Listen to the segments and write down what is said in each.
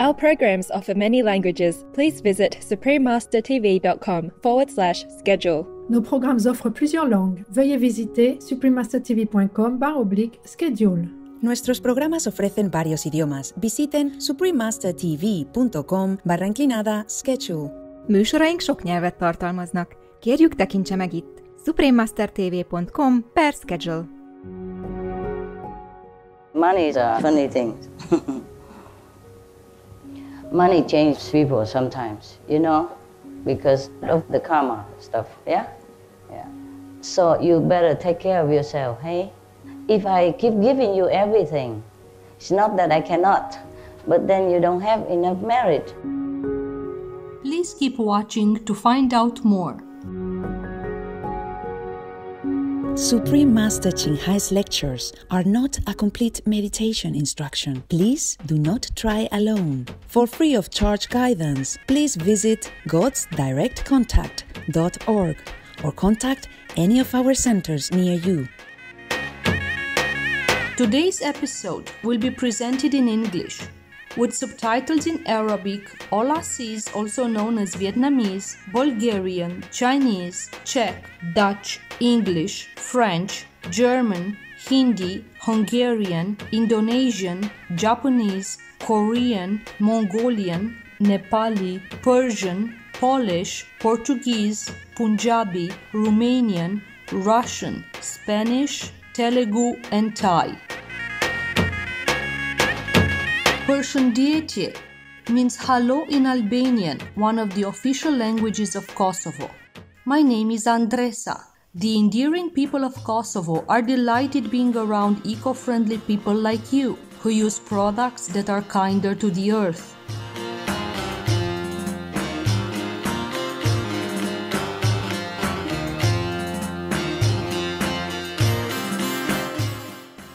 Our programs offer many languages. Please visit suprememastertv.com forward slash schedule. Nos programmes offrent plusieurs langues. Veuillez visiter suprememastertv.com oblique schedule. Nuestros programas ofrecen varios idiomas. Visiten suprememastertv.com barra inclinada schedule. Műsoraink sok nyelvet tartalmaznak. Kérjük tekintse meg itt suprememastertv.com per schedule. Money is a funny thing. Money changes people sometimes, you know, because of the karma stuff, yeah? Yeah. So you better take care of yourself, hey? If I keep giving you everything, it's not that I cannot, but then you don't have enough merit. Please keep watching to find out more. Supreme Master Ching Hai's lectures are not a complete meditation instruction. Please do not try alone. For free of charge guidance, please visit godsdirectcontact.org or contact any of our centers near you. Today's episode will be presented in English with subtitles in Arabic, Aulacese, also known as Vietnamese, Bulgarian, Chinese, Czech, Dutch, English, French, German, Hindi, Hungarian, Indonesian, Japanese, Korean, Mongolian, Nepali, Persian, Polish, Portuguese, Punjabi, Romanian, Russian, Spanish, Telugu, and Thai. Përshëndetje means hello in Albanian, one of the official languages of Kosovo. My name is Andresa. The endearing people of Kosovo are delighted being around eco friendly people like you, who use products that are kinder to the earth.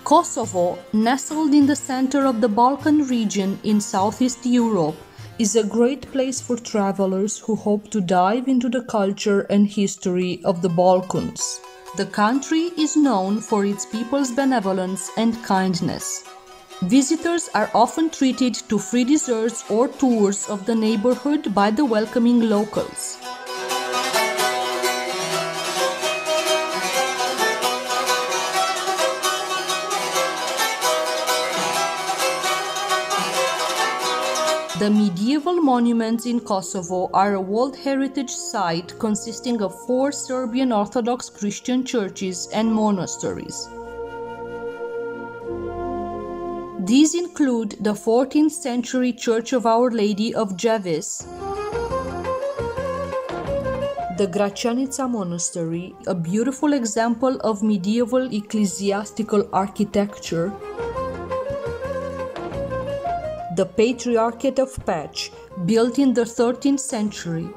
Kosovo, nestled in the center of the Balkan region in Southeast Europe, is a great place for travelers who hope to dive into the culture and history of the Balkans. The country is known for its people's benevolence and kindness. Visitors are often treated to free desserts or tours of the neighborhood by the welcoming locals. The medieval monuments in Kosovo are a World Heritage Site consisting of four Serbian Orthodox Christian churches and monasteries. These include the 14th century Church of Our Lady of Ljeviš, the Gračanica Monastery, a beautiful example of medieval ecclesiastical architecture, the Patriarchate of Peć, built in the 13th century,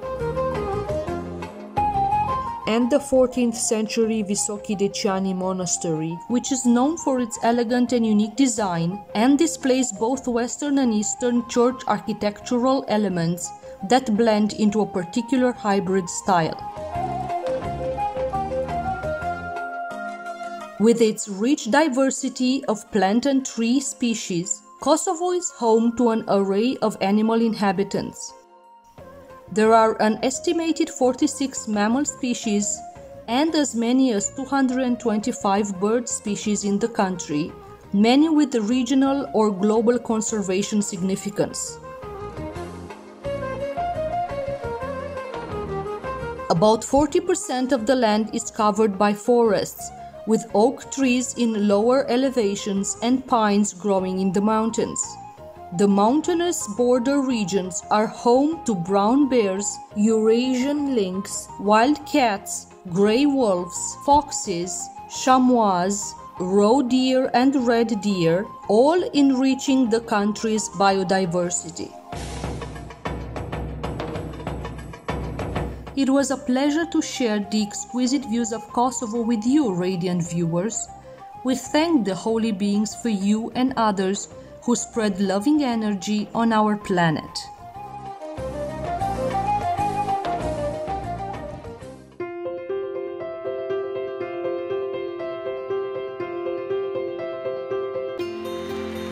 and the 14th century Visoki Dečani Monastery, which is known for its elegant and unique design and displays both Western and Eastern church architectural elements that blend into a particular hybrid style. With its rich diversity of plant and tree species, Kosovo is home to an array of animal inhabitants. There are an estimated 46 mammal species and as many as 225 bird species in the country, many with regional or global conservation significance. About 40% of the land is covered by forests, with oak trees in lower elevations and pines growing in the mountains. The mountainous border regions are home to brown bears, Eurasian lynx, wild cats, gray wolves, foxes, chamois, roe deer, and red deer, all enriching the country's biodiversity. It was a pleasure to share the exquisite views of Kosovo with you, radiant viewers. We thank the holy beings for you and others who spread loving energy on our planet.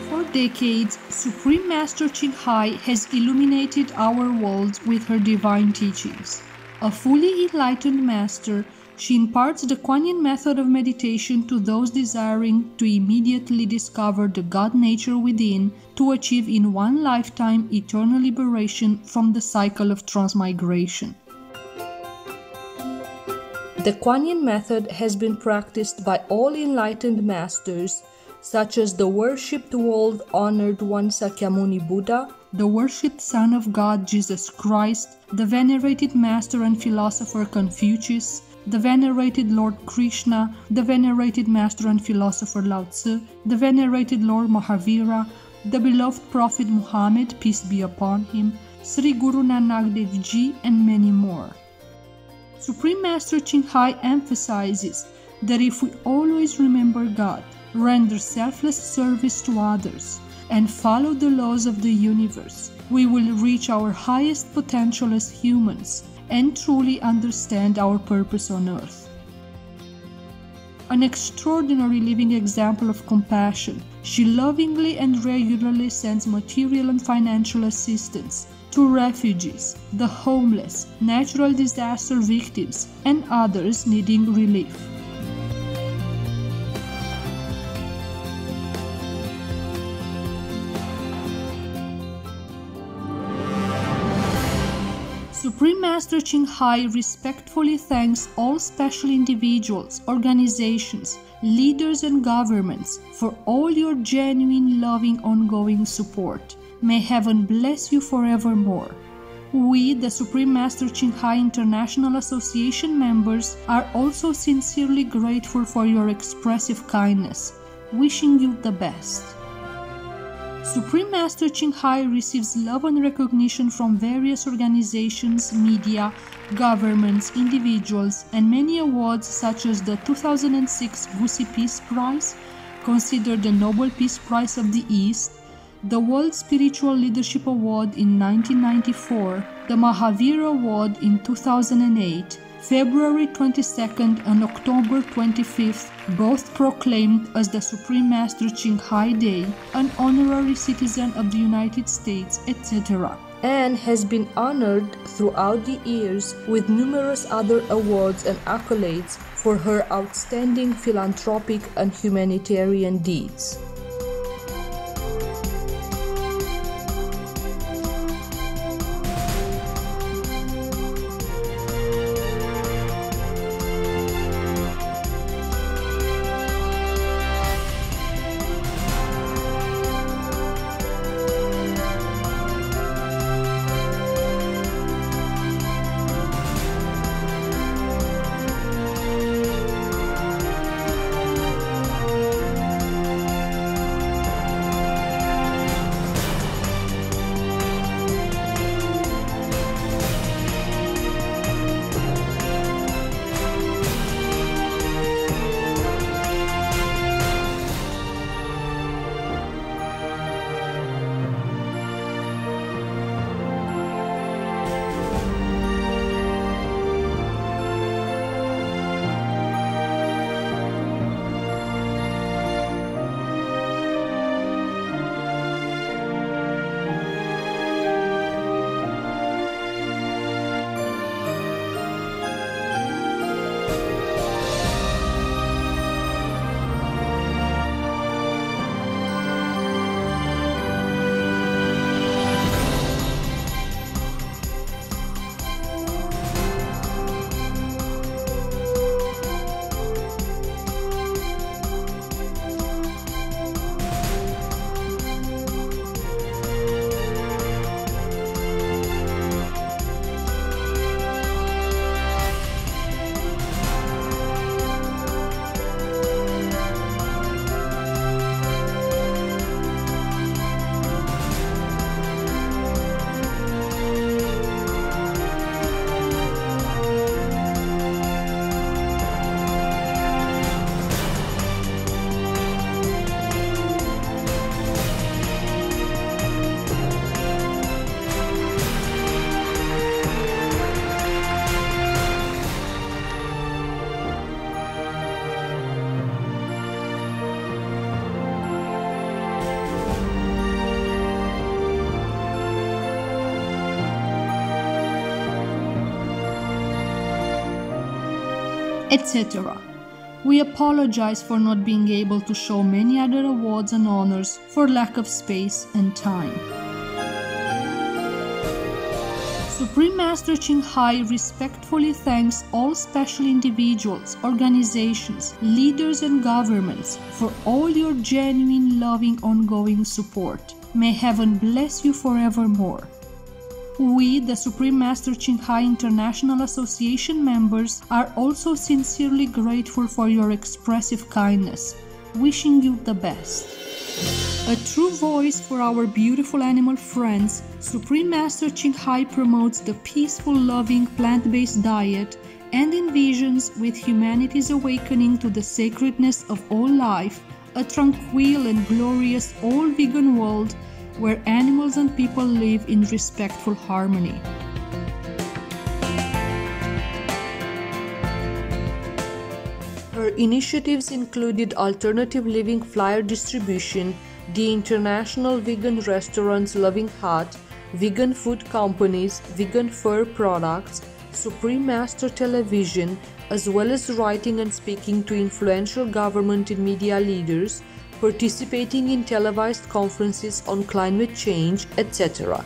For decades, Supreme Master Ching Hai has illuminated our world with her divine teachings. A fully enlightened master, she imparts the Kuan Yin method of meditation to those desiring to immediately discover the God nature within to achieve in one lifetime eternal liberation from the cycle of transmigration. The Kuan Yin method has been practiced by all enlightened masters, such as the worshipped world honored one Sakyamuni Buddha, the worshipped Son of God Jesus Christ, the venerated master and philosopher Confucius, the venerated Lord Krishna, the venerated master and philosopher Lao Tzu, the venerated Lord Mahavira, the beloved Prophet Muhammad, peace be upon him, Sri Guru Nanak Dev Ji, and many more. Supreme Master Ching Hai emphasizes that if we always remember God, render selfless service to others, and follow the laws of the universe, we will reach our highest potential as humans and truly understand our purpose on earth. An extraordinary living example of compassion, she lovingly and regularly sends material and financial assistance to refugees, the homeless, natural disaster victims, and others needing relief. Master Ching Hai respectfully thanks all special individuals, organizations, leaders, and governments for all your genuine, loving, ongoing support. May heaven bless you forevermore. We, the Supreme Master Ching Hai International Association members, are also sincerely grateful for your expressive kindness, wishing you the best. Supreme Master Ching Hai receives love and recognition from various organizations, media, governments, individuals, and many awards such as the 2006 Gusi Peace Prize, considered the Nobel Peace Prize of the East, the World Spiritual Leadership Award in 1994, the Mahavira Award in 2008, February 22nd and October 25th, both proclaimed as the Supreme Master Ching Hai Day, an honorary citizen of the United States, etc., and has been honored throughout the years with numerous other awards and accolades for her outstanding philanthropic and humanitarian deeds. Etc. We apologize for not being able to show many other awards and honors for lack of space and time. Supreme Master Ching Hai respectfully thanks all special individuals, organizations, leaders, and governments for all your genuine, loving, ongoing support. May heaven bless you forevermore. We, the Supreme Master Ching Hai International Association members, are also sincerely grateful for your expressive kindness, wishing you the best. A true voice for our beautiful animal friends, Supreme Master Ching Hai promotes the peaceful, loving, plant based diet and envisions with humanity's awakening to the sacredness of all life, a tranquil and glorious all vegan world where animals and people live in respectful harmony. Her initiatives included alternative living flyer distribution, the International Vegan Restaurants Loving Hut, vegan food companies, vegan fur products, Supreme Master Television, as well as writing and speaking to influential government and media leaders, participating in televised conferences on climate change, etc.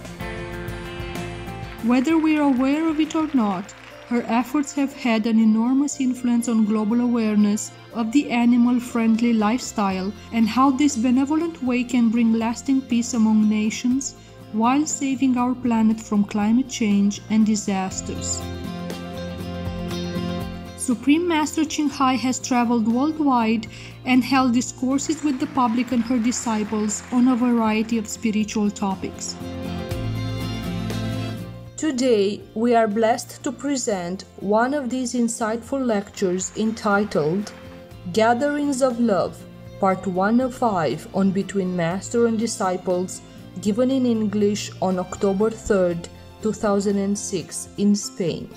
Whether we're aware of it or not, her efforts have had an enormous influence on global awareness of the animal friendly lifestyle and how this benevolent way can bring lasting peace among nations while saving our planet from climate change and disasters. Supreme Master Ching Hai has traveled worldwide and held discourses with the public and her disciples on a variety of spiritual topics. Today, we are blessed to present one of these insightful lectures entitled Gatherings of Love, Part 1 of 5 on Between Master and Disciples, given in English on October 3rd, 2006, in Spain.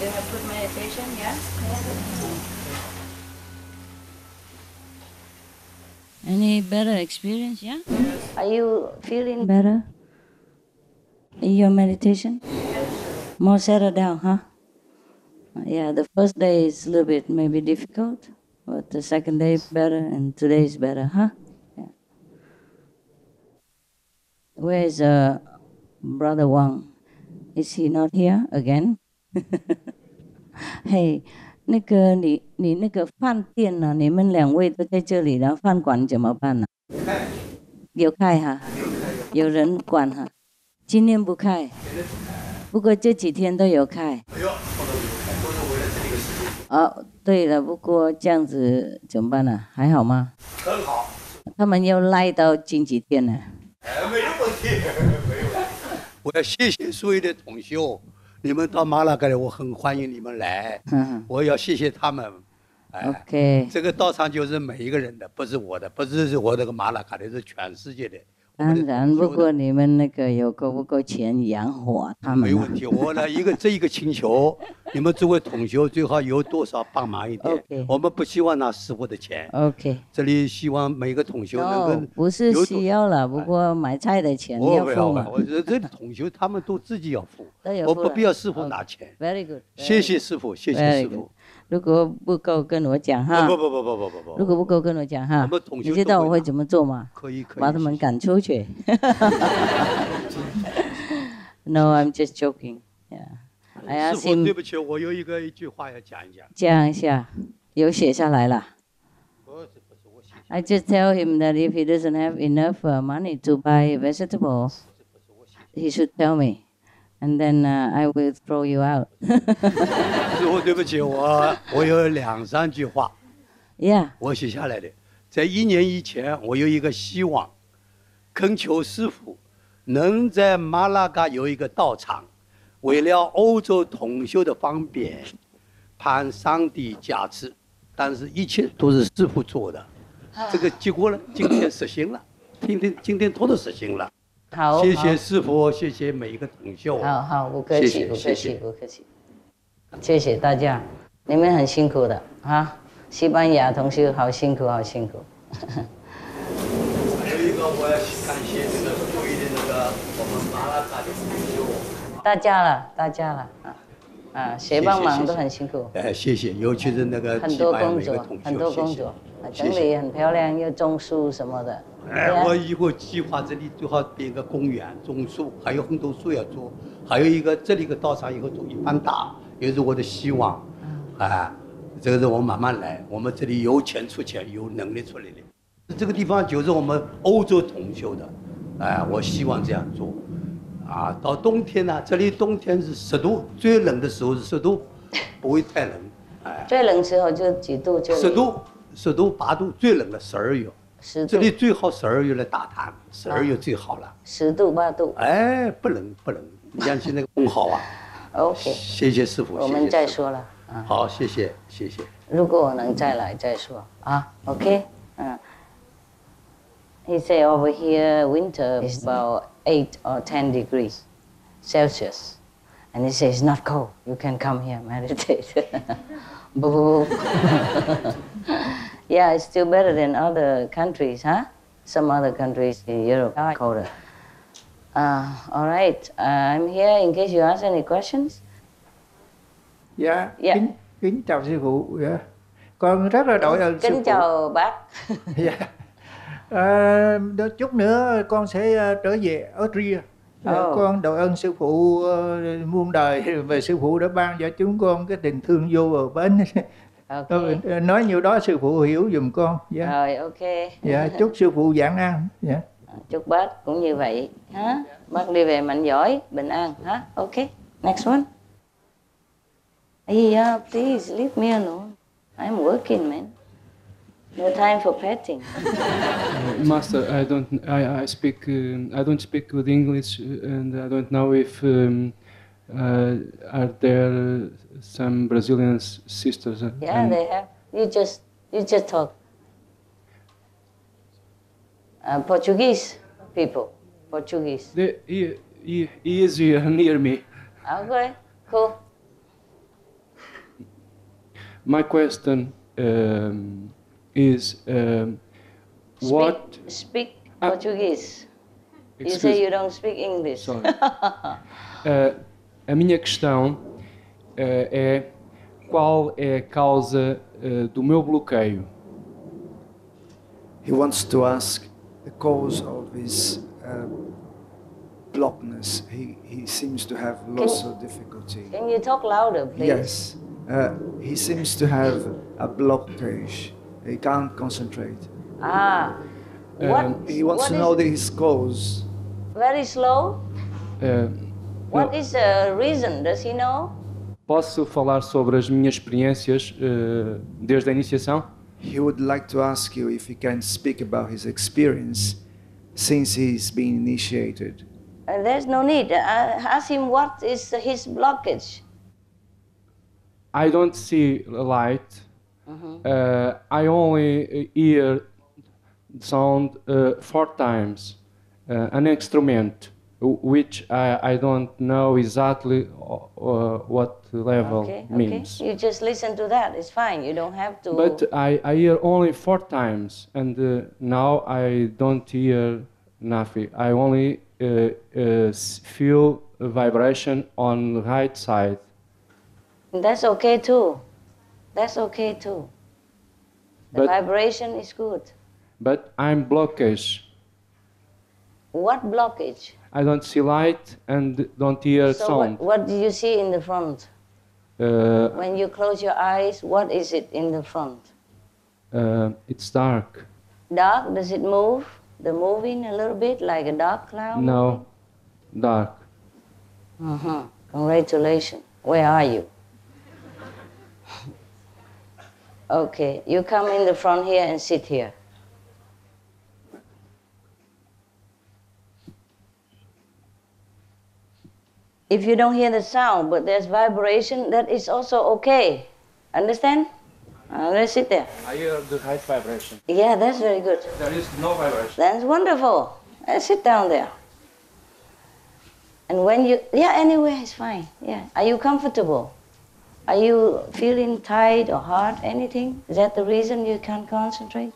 You have good meditation, yeah? Any better experience, yeah? Are you feeling better in your meditation? More settled down, huh? Yeah, the first day is a little bit maybe difficult, but the second day is better, and today is better, huh? Yeah. Where is uh, Brother Wang? Is he not here again? 嘿，那个你你那个饭店呢、你们两位都在这里，然后饭馆怎么办呢？有开哈，有人管哈。今天不开，不过这几天都有开。哦，对了，不过这样子怎么办呢？还好吗？很好，他们要赖到近几天呢？哎，没有问题，没有。我要谢谢所有的同修，你们到马拉嘎来，我很欢迎你们来。嗯我要谢谢他们。哎，，OK，这个道场就是每一个人的，不是我的，不是是我这个马拉嘎的，是全世界的。当然，同修的不过你们那个有够不够钱养活他们呢没问题。我呢，一个这一个请求，你们作为同学，最好有多少帮忙一点。OK 我们不希望拿师傅的钱，？OK，这里希望每个同学能哦够，不是有需要了，不过买菜的钱我要付嘛不要吧，，我觉得这里同学他们都自己要付，我不必要师傅拿钱。Very good，谢谢师傅，谢谢师傅。如果不够跟我讲哈，不不不不不不不，如果不够跟我讲哈你知道我会怎么做吗？可以可以，把他们赶出去。No, I'm just joking. Yeah, I 对 him 对不起，我有一个一句话要讲一讲。讲一下，有写下来了。不是不是，我谢谢。I just tell him that if he doesn't have enough uh, money to buy vegetables, he should tell me, and then uh, I will throw you out. 对不起，我我有两三句话我写下来的。在一年以前，我有一个希望，恳求师傅能在马拉嘎有一个道场，为了欧洲同修的方便，盼上帝加持，但是一切都是师傅做的。这个结果呢，今天实行了，今天今天 todo 实行了。好，谢谢师傅，谢谢每一个同修。好好，不客谢气，不客气，谢谢谢。不客气。谢谢大家，你们很辛苦的啊！西班牙同学好辛苦，好辛苦。还有一个我要感谢这个所有的那个我们马拉萨的。大家了，大家了啊啊！谁帮忙都很辛苦，哎，谢谢，尤其是那个很多工作很多工作，啊整理。很漂亮，又种树什么的。哎，我以后计划这里最好变个公园，种树，还有很多树要做，还有一个这里个道场以后做一般大，也是我的希望。啊，这个是我慢慢来，我们这里有钱出钱，有能力出力的。这个地方就是我们欧洲同修的，哎，我希望这样做。啊，到冬天呢，这里冬天是十度，最冷的时候是十度，不会太冷。哎，最冷时候就几度就十度，十度八度，最冷的十二月。十这里最好十二月来打探，十二月最好了。十度八度。哎，不冷不冷，你像现在更好啊。OK，谢谢师傅，我们谢谢师傅再说了啊。好，谢谢谢谢。如果我能再来再说啊，OK，嗯。He say over here winter is about eight or ten degrees Celsius, and he says it's not cold. You can come here meditate. Boo. yeah, it's still better than other countries, huh? Some other countries in Europe are colder. Uh, all right, uh, I'm here in case you ask any questions. Dạ, Dạ. Kính, kính chào sư phụ. Dạ. Con rất là đội ơn sư Kính phụ. chào bác. Dạ. À, chút nữa con sẽ ờ, trở về Austria. Dạ, Ồ. Con đội ơn sư phụ ờ, muôn đời về sư phụ đã ban cho chúng con cái tình thương vô bờ bến. Ok. Ờ, Nói nhiều đó sư phụ hiểu giùm con. Dạ. Rồi, ok. Dạ, chúc sư phụ giảng an. Dạ. Chúc bác cũng như vậy. Hả? Bác đi về mạnh giỏi, bình an. Hả? Ok. Next one. Yeah, please leave me alone. I'm working, man. No time for petting. Master, I don't, I, I speak, um, I don't speak good English, uh, and I don't know if um, uh, are there some Brazilian sisters. uh, Yeah, and- they have. You just, you just talk. Uh, Portuguese people. Portuguese. They, he, he, he is here near me. Okay, cool. My question um, is, um, what? Speak Ah. Portuguese. You say you don't speak English. Sorry. Uh, a minha questão uh, é qual é a causa uh, do meu bloqueio? He wants to ask the cause of his uh, blockness. He, he seems to have lots of difficulty. Can you talk louder, please? Yes. Uh, he seems to have a blockage. He can't concentrate. Ah. What, Um, He wants what to know the, his cause. Very slow? Uh, What não, is the reason? Does he know? posso falar sobre as minhas experiências uh, desde a iniciação? He would like to ask you if he can speak about his experience since he's been initiated. Uh, there's no need. Uh, ask him what is his blockage. I don't see light. Mhm. Uh, I only uh, hear sound uh, four times. Uh, an instrument, w- which I, I don't know exactly uh, what level Okay, means. okay. You just listen to that. It's fine. You don't have to. But I, I hear only four times, and uh, now I don't hear nothing. I only uh, uh, feel vibration on the right side. That's okay too. That's okay too. The But- vibration is good. But I'm blockage. What blockage? I don't see light and don't hear so sound. what, what do you see in the front? Uh, When you close your eyes, what is it in the front? uh, it's dark. Dark? Does it move? The moving a little bit like a dark cloud? No, dark. Uh-huh. Congratulations. Where are you? okay, you come in the front here and sit here. If you don't hear the sound, but there's vibration, that is also okay. Understand? Uh, let's sit there. I hear the right vibration. Yeah, that's very good. There is no vibration. That's wonderful. Let's sit down there. And when you, yeah, anywhere is fine. Yeah. Are you comfortable? Are you feeling tight or hard? Anything? Is that the reason you can't concentrate?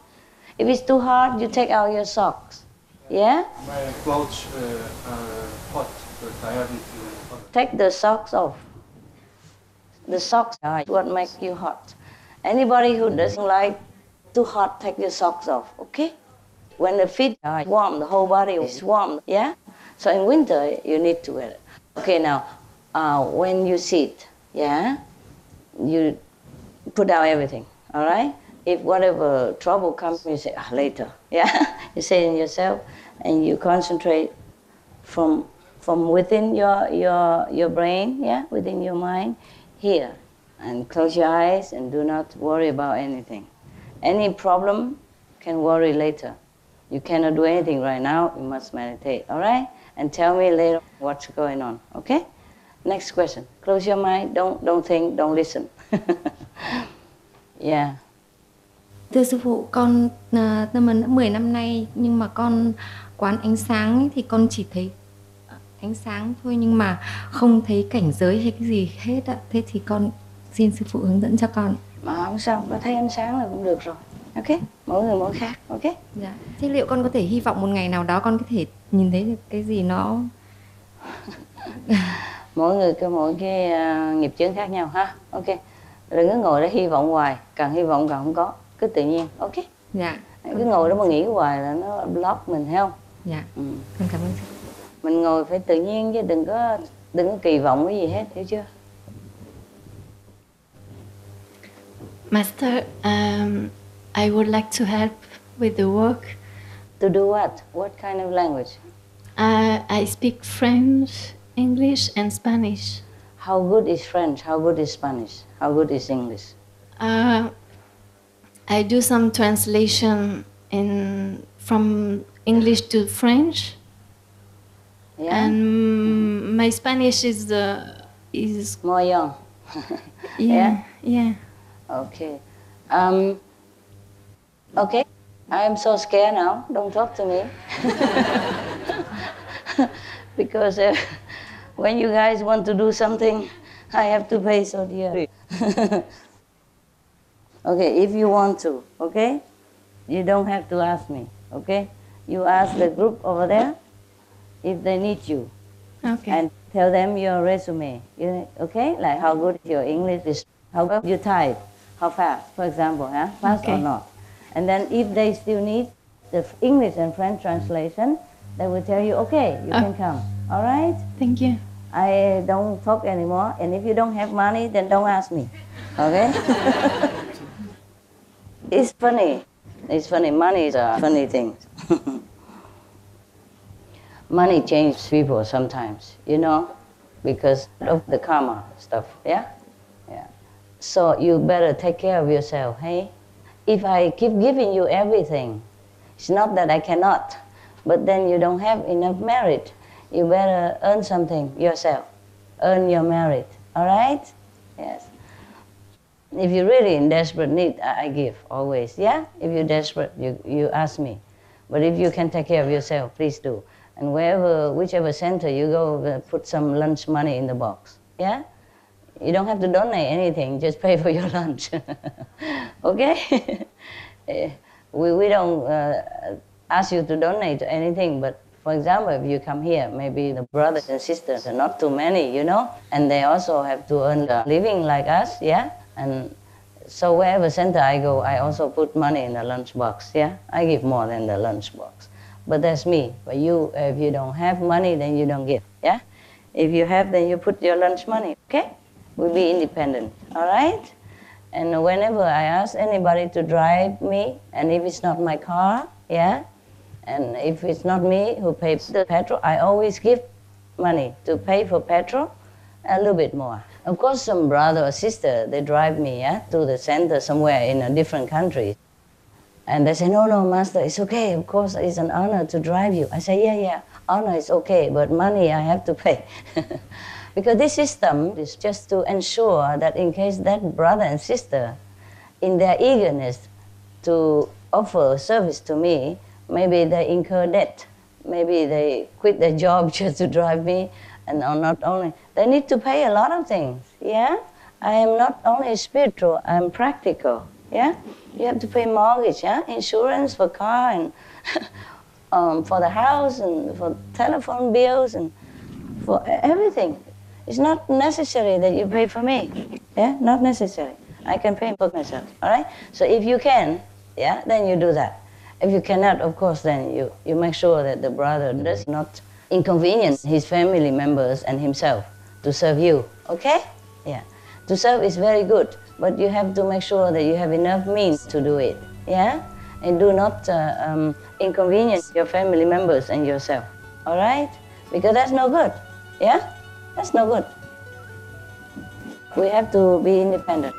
If it's too hard, you take out your socks. Yeah? My clothes uh, are hot, but I haven't. Uh, Take the socks off. The socks are what makes you hot. Anybody who doesn't like too hot, take your socks off, okay? When the feet are warm, the whole body is warm, yeah? So in winter, you need to wear it. Okay, now, uh, when you sit, yeah, you put down everything, all right? If whatever trouble comes, you say, ah, later, yeah? you say in yourself, and you concentrate from, from within your, your, your brain, yeah, within your mind, here. And close your eyes and do not worry about anything. Any problem can worry later. You cannot do anything right now, you must meditate, all right? And tell me later what's going on, okay? Next question. Close your mind, don't, don't think, don't listen. yeah. Thưa sư phụ, con uh, ấn đã 10 năm nay nhưng mà con quán ánh sáng ấy, thì con chỉ thấy ánh sáng thôi nhưng mà không thấy cảnh giới hay cái gì hết ạ. Thế thì con xin sư phụ hướng dẫn cho con. Mà không sao, có thấy ánh sáng là cũng được rồi. Ok, mỗi người mỗi khác, ok? Dạ. Thế liệu con có thể hy vọng một ngày nào đó con có thể nhìn thấy được cái gì nó mỗi người có mỗi cái uh, nghiệp chướng khác nhau ha ok đừng có ngồi đó hy vọng hoài càng hy vọng càng không có cứ tự nhiên ok dạ cứ ngồi đó mà nghĩ hoài là nó block mình thấy không dạ ừ. con cảm ơn sư mình ngồi phải tự nhiên chứ đừng có đừng có kỳ vọng cái gì hết hiểu chưa Master, um, I would like to help with the work. To do what? What kind of language? Uh, I speak French, English, and Spanish. How good is French? How good is Spanish? How good is English? Uh, I do some translation in from English to French. Yeah. And my Spanish is uh, is more young. yeah, yeah. Okay. Um, okay. I'm so scared now. Don't talk to me. because uh, when you guys want to do something, I have to pay so dear. okay, if you want to, okay? You don't have to ask me, okay? You ask the group over there if they need you. Okay. And tell them your resume, you, okay? Like how good your English is, how well you type, how fast, for example, huh? fast or not. And then if they still need the English and French translation, they will tell you, okay, you Oh. can come. All right? Thank you. I don't talk anymore, and if you don't have money, then don't ask me. Okay? it's funny. It's funny. Money is a funny thing. money changes people sometimes, you know, because of the karma stuff. Yeah? Yeah. So you better take care of yourself, hey? If I keep giving you everything, it's not that I cannot, but then you don't have enough merit. You better earn something yourself. Earn your merit. All right? Yes. If you're really in desperate need, I give always. Yeah? If you're desperate, you, you ask me. But if you can take care of yourself, please do. And wherever, whichever center you go, uh, put some lunch money in the box. Yeah? You don't have to donate anything, just pay for your lunch. okay? Eh, we, we don't uh, ask you to donate anything, but for example, if you come here, maybe the brothers and sisters are not too many, you know, and they also have to earn a living like us, yeah? And so wherever center I go, I also put money in the lunch box, yeah? I give more than the lunch box. But that's me. But you, if you don't have money, then you don't give, yeah? If you have, then you put your lunch money, okay? We'll be independent, all right? And whenever I ask anybody to drive me, and if it's not my car, yeah, and if it's not me who pays the petrol, I always give money to pay for petrol, a little bit more. Of course, some brother or sister, they drive me yeah, to the center somewhere in a different country. And they say, no, no, master, it's okay. Of course, it's an honor to drive you. I say, yeah, yeah, honor is okay, but money I have to pay. Because this system is just to ensure that in case that brother and sister, in their eagerness to offer service to me, maybe they incur debt, maybe they quit their job just to drive me, and not only, they need to pay a lot of things, yeah? I am not only spiritual, I'm practical, yeah? You have to pay mortgage, yeah? Insurance for car and um, for the house and for telephone bills and for everything. It's not necessary that you pay for me. Yeah, not necessary. I can pay for myself. All right. So if you can, yeah, then you do that. If you cannot, of course, then you you make sure that the brother does not inconvenience his family members and himself to serve you. Okay? Yeah. To serve is very good, but you have to make sure that you have enough means to do it. Yeah. And do not uh, um, inconvenience your family members and yourself. All right? Because that's no good. Yeah? That's no good. We have to be independent.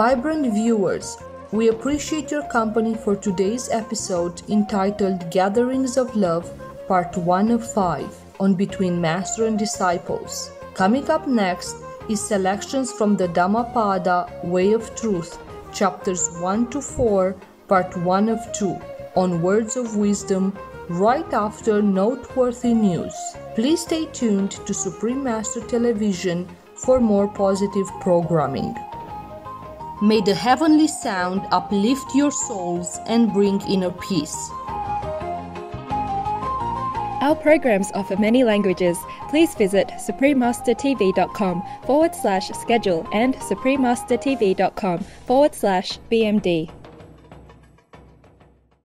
Vibrant viewers, we appreciate your company for today's episode entitled Gatherings of Love, Part 1 of 5 on Between Master and Disciples. Coming up next is selections from the Dhammapada Way of Truth, chapters 1 to 4, part 1 of 2, on words of wisdom right after noteworthy news. Please stay tuned to Supreme Master Television for more positive programming. May the heavenly sound uplift your souls and bring inner peace. Our programs offer many languages. Please visit suprememastertv.com forward slash schedule and suprememastertv.com forward slash BMD.